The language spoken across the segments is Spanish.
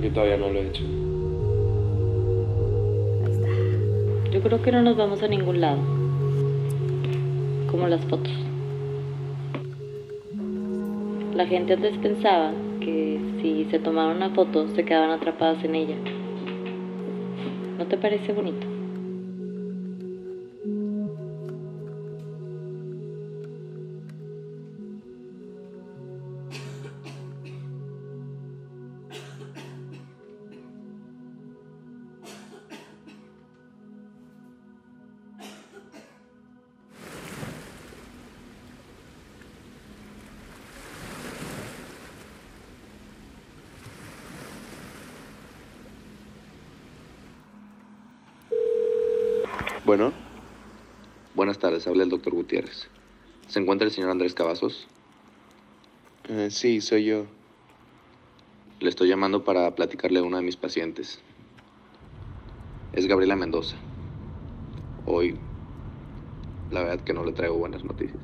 porque todavía no lo he hecho. Ahí está. Yo creo que no nos vamos a ningún lado. Como las fotos. La gente antes pensaba que si se tomaban una foto se quedaban atrapadas en ella. ¿No te parece bonito? Bueno. Buenas tardes, habla el doctor Gutiérrez. ¿Se encuentra el señor Andrés Cavazos? Eh, sí, soy yo. Le estoy llamando para platicarle a una de mis pacientes. Es Gabriela Mendoza. Hoy, la verdad que no le traigo buenas noticias.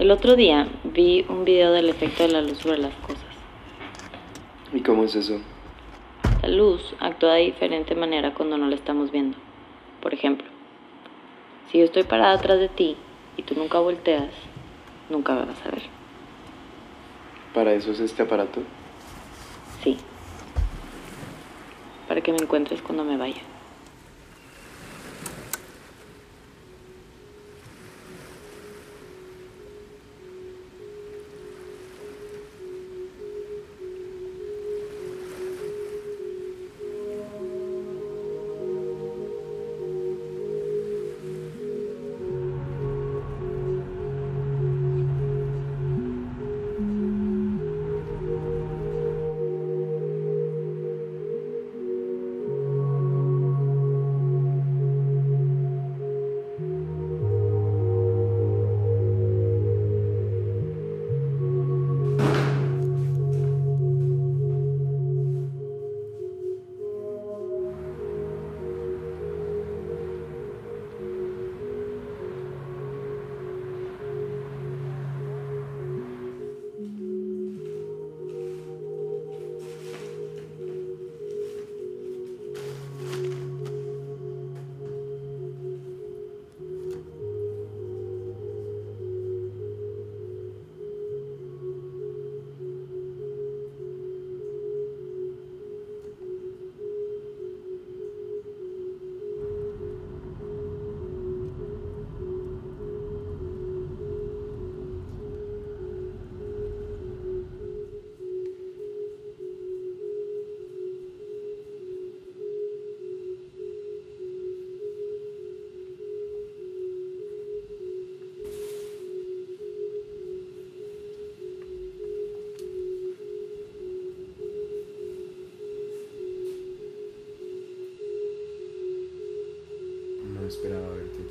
El otro día vi un video del efecto de la luz sobre las cosas. ¿Y cómo es eso? La luz actúa de diferente manera cuando no la estamos viendo. Por ejemplo, si yo estoy parada atrás de ti y tú nunca volteas, nunca me vas a ver. ¿Para eso es este aparato? Sí. Para que me encuentres cuando me vaya. esperaba verte.